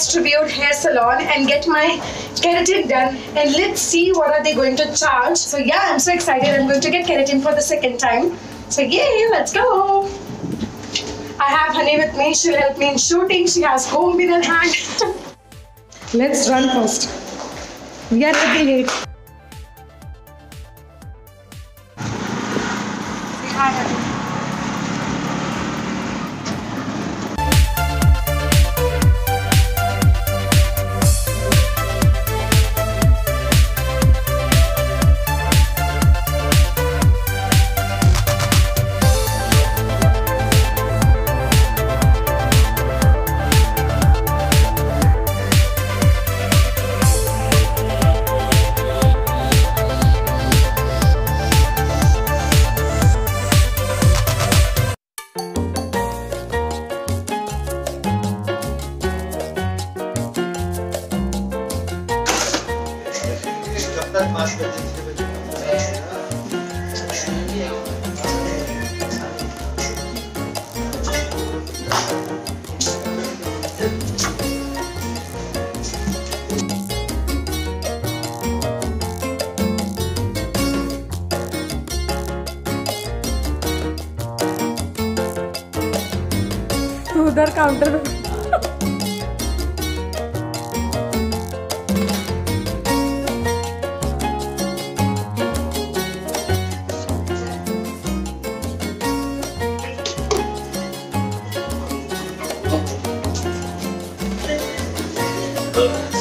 best reviewed hair salon and get my keratin done. And let's see what are they going to charge. So yeah, I'm so excited. I'm going to get keratin for the second time. So yay, let's go. I have Honey with me. She'll help me in shooting. She has comb in her hand. let's run first. We are little late. Say hi, Honey. Sir counter पे Thank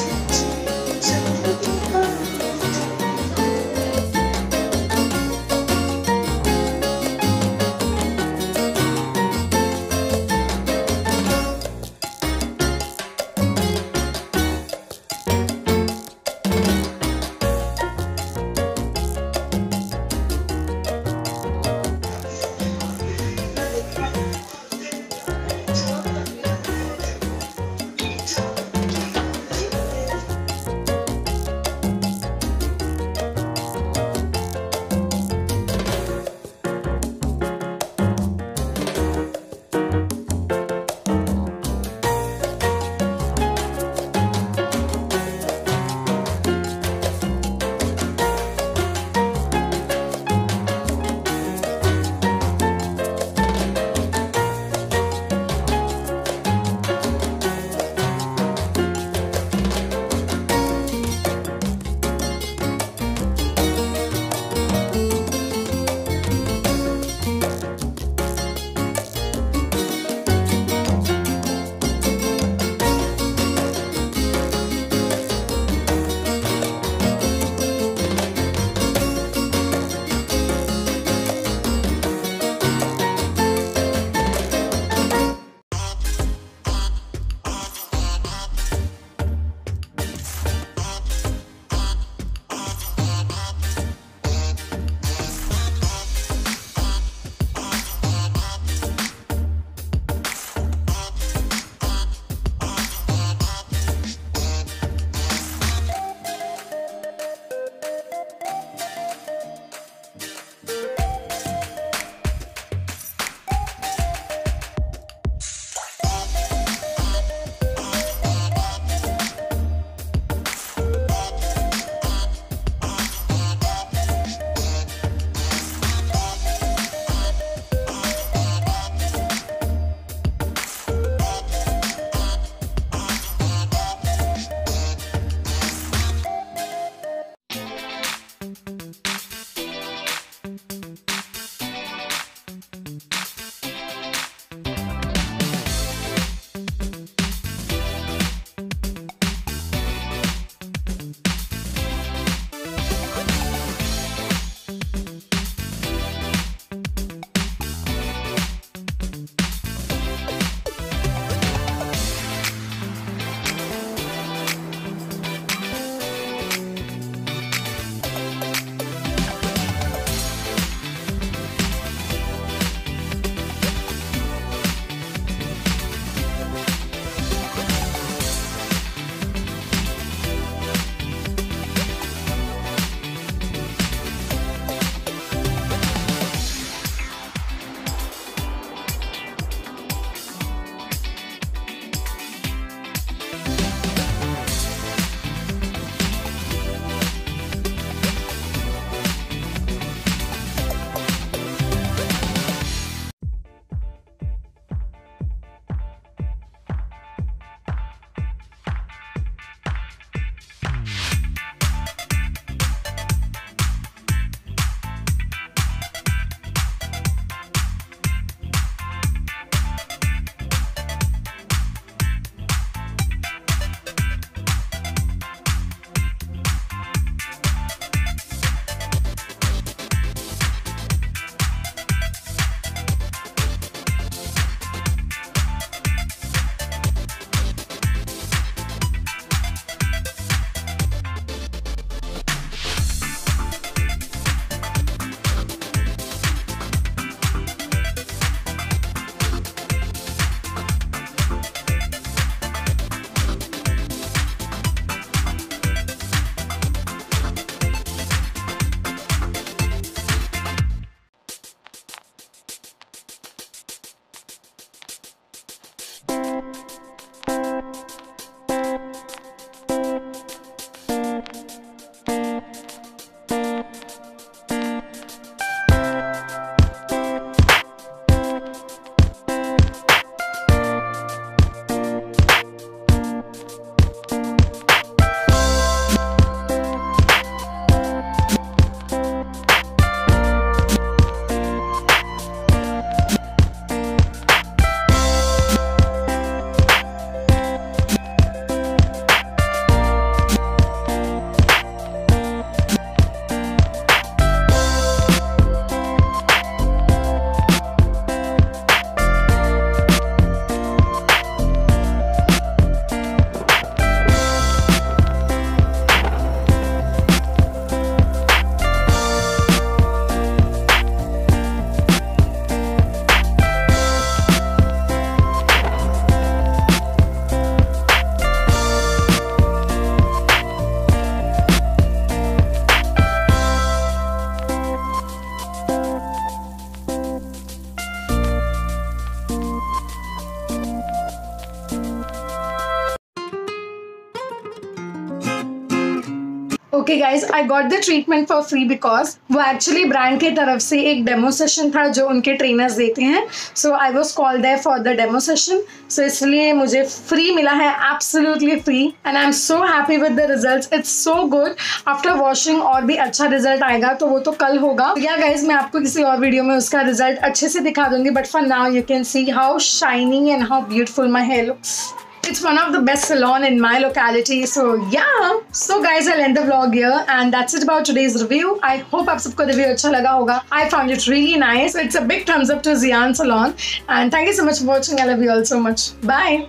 Okay guys I got the treatment for free because वो actually brand की तरफ़ से एक demo session था जो उनके trainers देते हैं। So I was call there for the demo session so इसलिए मुझे फ्री मिला है absolutely free and I am so happy with the result it's so good after washing और भी अच्छा रिज़ल्ट आएगा तो वो तो कल होगा। या गाइज़ मैं आपको किसी और वीडियो में उसका रिज़ल्ट अच्छे से दिखा दूँगी but for now you can see how shining and how beautiful my hair looks. it's one of the best salon in my locality. So yeah. So guys i'll end the vlog here. And that's it about today's review. I hope you have review the video hoga i found it really nice. It's a big thumbs up to zian salon. And thank you so much for watching. I love you all so much. Bye.